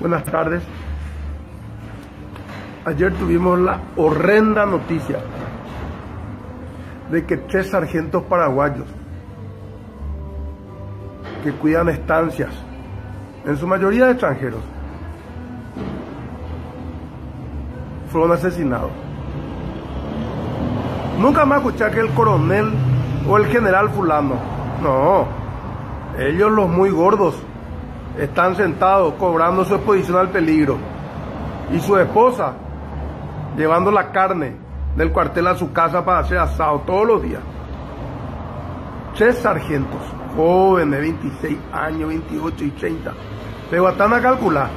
Buenas tardes. Ayer tuvimos la horrenda noticia de que tres sargentos paraguayos que cuidan estancias, en su mayoría extranjeros, fueron asesinados. Nunca más escuché que el coronel o el general fulano. No, ellos los muy gordos están sentados cobrando su exposición al peligro. Y su esposa llevando la carne del cuartel a su casa para hacer asado todos los días. Tres sargentos, jóvenes, 26 años, 28 y 30. Pero están a calcular.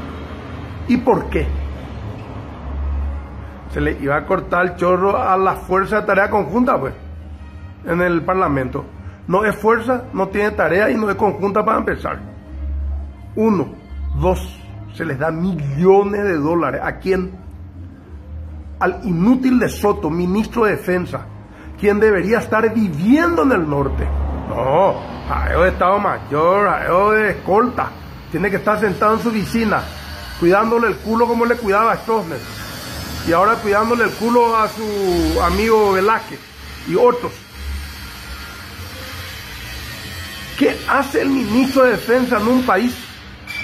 ¿Y por qué? Se le iba a cortar el chorro a la fuerza de tarea conjunta, pues, en el Parlamento. No es fuerza, no tiene tarea y no es conjunta para empezar. Uno, dos, se les da millones de dólares. ¿A quién? Al inútil de Soto, ministro de Defensa, quien debería estar viviendo en el norte. No, a de Estado Mayor, a de escolta. Tiene que estar sentado en su oficina, cuidándole el culo como le cuidaba a Stroessner. Y ahora cuidándole el culo a su amigo Velázquez y otros. ¿Qué hace el ministro de Defensa en un país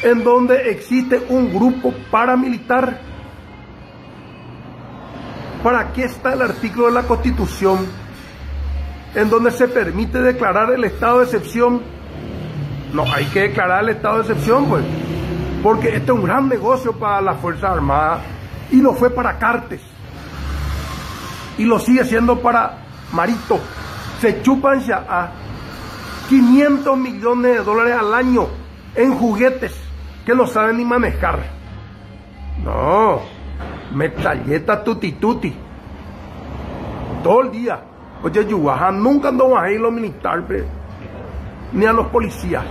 en donde existe un grupo paramilitar? ¿Para qué está el artículo de la Constitución en donde se permite declarar el estado de excepción? No, hay que declarar el estado de excepción, pues, porque este es un gran negocio para las Fuerzas Armadas y lo fue para Cartes y lo sigue siendo para Marito. Se chupan ya a 500 millones de dólares al año en juguetes que no saben ni manejar. No, metralleta tuti tuti. Todo el día. Oye, Yubaja, nunca andamos ahí los militares, ni a los policías.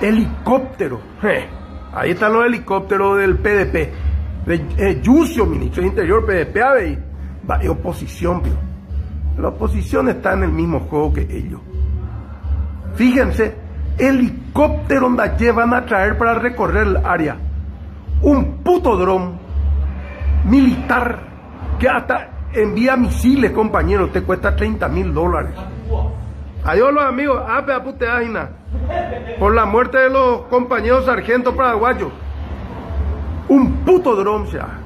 Helicóptero. ahí están los helicópteros del PDP. De eh, ministro de Interior, PDP, va de oposición, pero la oposición está en el mismo juego que ellos. Fíjense, helicóptero donde llevan a traer para recorrer el área. Un puto dron militar que hasta envía misiles, compañeros, te cuesta 30 mil dólares. Adiós los amigos, ape a puteágina, por la muerte de los compañeros sargentos paraguayos. Un puto dron, sea.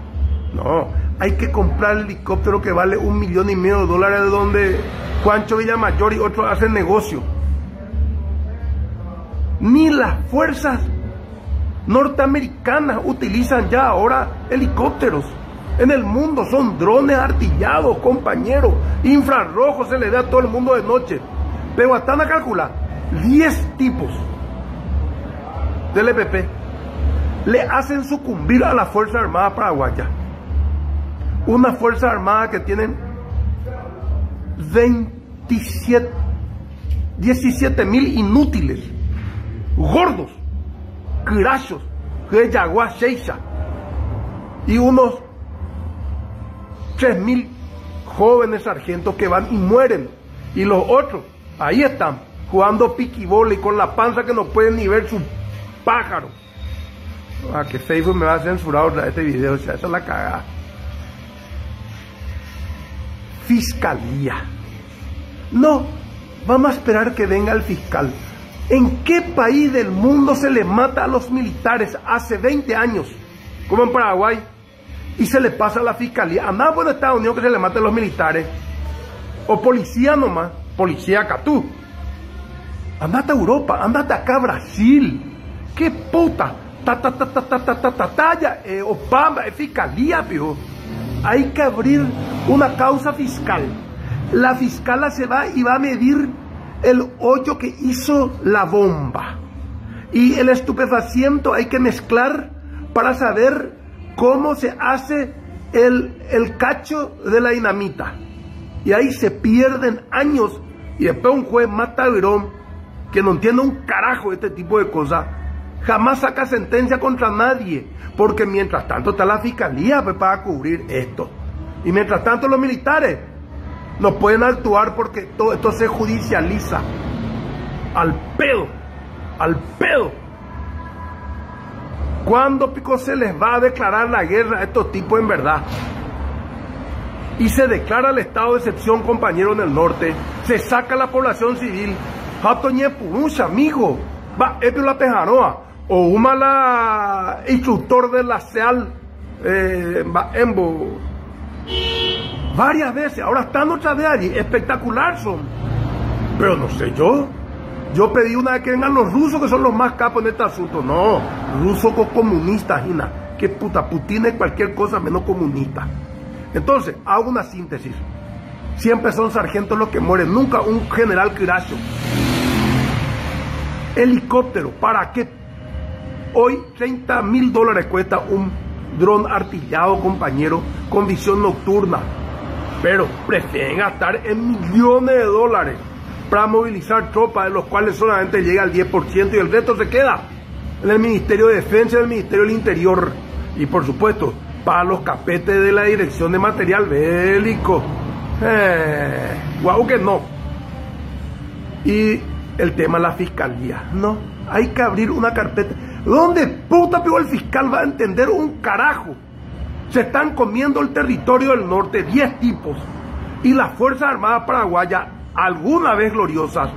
No, hay que comprar el helicóptero que vale un millón y medio de dólares de donde Juancho Villamayor y otros hacen negocio ni las fuerzas norteamericanas utilizan ya ahora helicópteros. En el mundo son drones artillados, compañeros, infrarrojos se le da a todo el mundo de noche. Pero están a calcular 10 tipos del EPP le hacen sucumbir a la Fuerza Armada Paraguaya. Una Fuerza Armada que tienen 27, 17 mil inútiles gordos, crachos, Yaguá Seiza, y unos tres mil jóvenes sargentos que van y mueren, y los otros, ahí están, jugando piquibole y con la panza que no pueden ni ver su pájaro. Ah, que Facebook me va a censurar otra este video, o sea, esa es la cagada. Fiscalía. No, vamos a esperar que venga el fiscal. ¿En qué país del mundo se le mata a los militares hace 20 años? Como en Paraguay. Y se le pasa a la fiscalía. A nada por Estados Unidos que se le maten a los militares. O policía nomás. Policía Catú. Andate a Europa. Andate acá a Brasil. ¡Qué puta! Ta, ta, ta, ta, ta, ta, ta, ta, eh, Obama, es fiscalía, pijo. Hay que abrir una causa fiscal. La fiscala se va y va a medir el hoyo que hizo la bomba. Y el estupefaciente hay que mezclar para saber cómo se hace el, el cacho de la dinamita. Y ahí se pierden años y después un juez mata a que no entiende un carajo de este tipo de cosas. Jamás saca sentencia contra nadie, porque mientras tanto está la fiscalía pues, para cubrir esto. Y mientras tanto los militares no pueden actuar porque todo esto se judicializa. Al pedo. Al pedo. ¿Cuándo pico se les va a declarar la guerra a estos tipos en verdad? Y se declara el estado de excepción, compañero, en el norte. Se saca la población civil. Purucha, amigo. Va, esto la Tejanoa. O una la instructor de la SEAL. Eh, va, Embo. Varias veces. Ahora están otra vez allí. Espectacular son. Pero no sé yo. Yo pedí una vez que vengan los rusos, que son los más capos en este asunto. No, rusos comunistas, Gina. Que puta, Putin es cualquier cosa menos comunista. Entonces, hago una síntesis. Siempre son sargentos los que mueren, nunca un general Kiracho. Helicóptero, ¿para qué? Hoy 30 mil dólares cuesta un dron artillado, compañero, con visión nocturna. Pero prefieren gastar en millones de dólares para movilizar tropas, de los cuales solamente llega al 10% y el resto se queda en el Ministerio de Defensa y el Ministerio del Interior. Y por supuesto, para los capetes de la Dirección de Material Bélico. Eh, guau que no. Y el tema de la fiscalía. No, hay que abrir una carpeta. ¿Dónde puta pegó el fiscal va a entender un carajo? Se están comiendo el territorio del norte, 10 tipos. Y las Fuerzas Armadas Paraguayas, alguna vez gloriosas.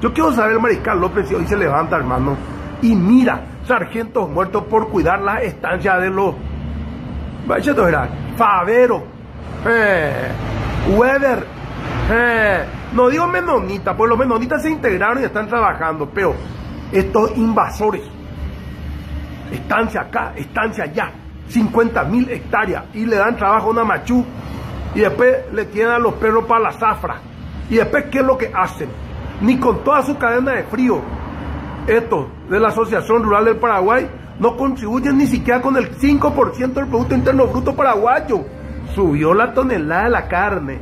Yo quiero saber el mariscal López si hoy se levanta, hermano. Y mira, sargentos muertos por cuidar la estancia de los era Favero, eh, Weber, eh, no digo menonitas, pues los menonitas se integraron y están trabajando, pero estos invasores, estancia acá, estancia allá, 50 mil hectáreas, y le dan trabajo a una machú, y después le tienen a los perros para la zafra, y después, ¿qué es lo que hacen? Ni con toda su cadena de frío, esto de la Asociación Rural del Paraguay, no contribuyen ni siquiera con el 5% del Producto Interno Bruto paraguayo. Subió la tonelada de la carne.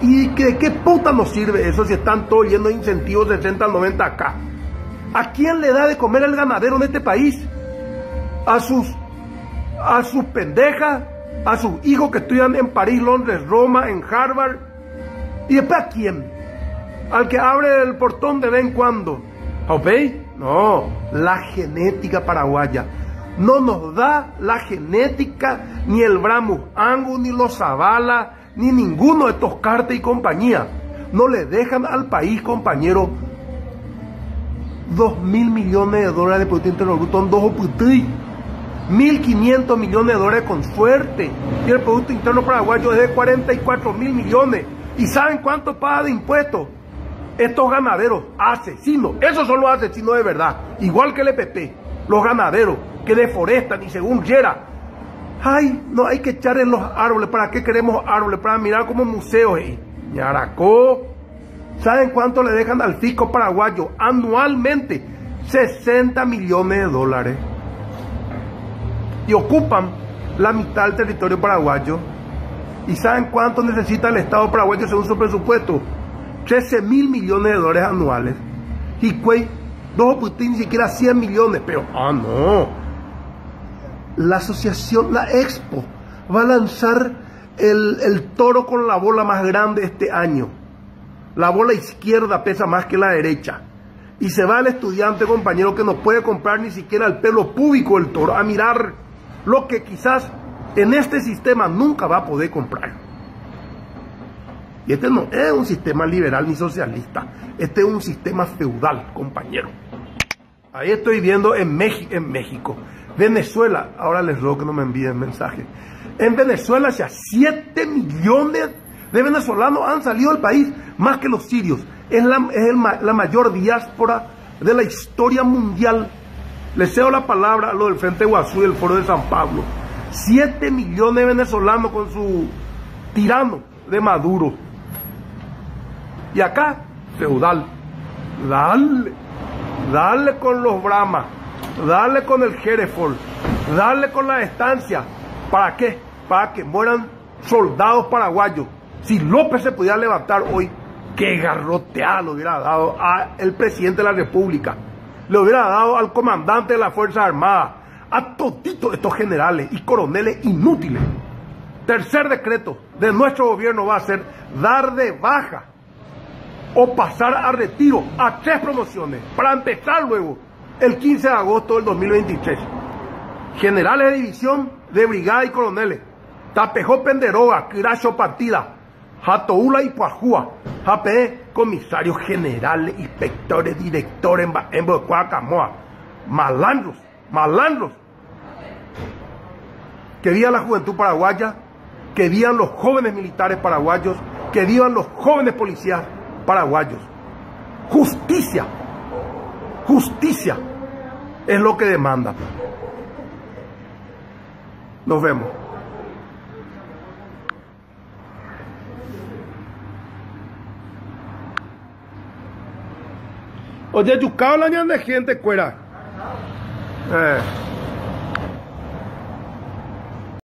¿Y de qué puta nos sirve eso si están todos yendo incentivos de 60 al 90 acá? ¿A quién le da de comer el ganadero en este país? ¿A sus, a sus pendejas? ¿A sus hijos que estudian en París, Londres, Roma, en Harvard? ¿Y después a quién? ¿Al que abre el portón de vez en cuando? ¿Ok? No, la genética paraguaya. No nos da la genética ni el Bramus Angus, ni los Zavala, ni ninguno de estos cartas y compañía. No le dejan al país, compañero, dos mil millones de dólares de Producto Interno Bruto en dos Mil quinientos millones de dólares con suerte. Y el Producto Interno Paraguayo es de 44 mil millones. ¿Y saben cuánto paga de impuestos? estos ganaderos asesinos, esos son los asesinos de verdad, igual que el EPP, los ganaderos que deforestan y según Yera, ay, no hay que echar en los árboles, ¿para qué queremos árboles? Para mirar como museos. Y Ñaracó, ¿saben cuánto le dejan al fisco paraguayo anualmente? 60 millones de dólares. Y ocupan la mitad del territorio paraguayo. ¿Y saben cuánto necesita el Estado paraguayo según su presupuesto? 13 mil millones de dólares anuales. Y Cuey, no, pues ni siquiera 100 millones, pero, ah, no. La asociación, la Expo, va a lanzar el, el toro con la bola más grande este año. La bola izquierda pesa más que la derecha. Y se va el estudiante, compañero, que no puede comprar ni siquiera el pelo público del toro, a mirar lo que quizás en este sistema nunca va a poder comprar. Y este no es un sistema liberal ni socialista, este es un sistema feudal, compañero. Ahí estoy viendo en, en México. Venezuela, ahora les ruego que no me envíen mensajes. En Venezuela ya 7 millones de venezolanos han salido del país, más que los sirios. Es la, es la mayor diáspora de la historia mundial. Les cedo la palabra a lo del Frente Guazú y el Foro de San Pablo. 7 millones de venezolanos con su tirano de Maduro. Y acá, feudal. Dale, dale con los Brahmas, dale con el Hereford, dale con la estancia. ¿Para qué? Para que mueran soldados paraguayos. Si López se pudiera levantar hoy, qué garroteada le hubiera dado al presidente de la República, le hubiera dado al comandante de la Fuerza Armada, a toditos estos generales y coroneles inútiles. Tercer decreto de nuestro gobierno va a ser dar de baja o pasar a retiro a tres promociones para empezar luego el 15 de agosto del 2023. generales de división, de brigada y coroneles. Tapejó Penderoga, Cracho Partida, Jatoula y Puajúa, JPE, comisarios generales, inspectores, directores en Camoa, malandros, malandros. Que viva la juventud paraguaya, que vivan los jóvenes militares paraguayos, que vivan los jóvenes policías paraguayos. Justicia, justicia es lo que demanda. Nos vemos. Oye, yucao la de gente cuera. Eh.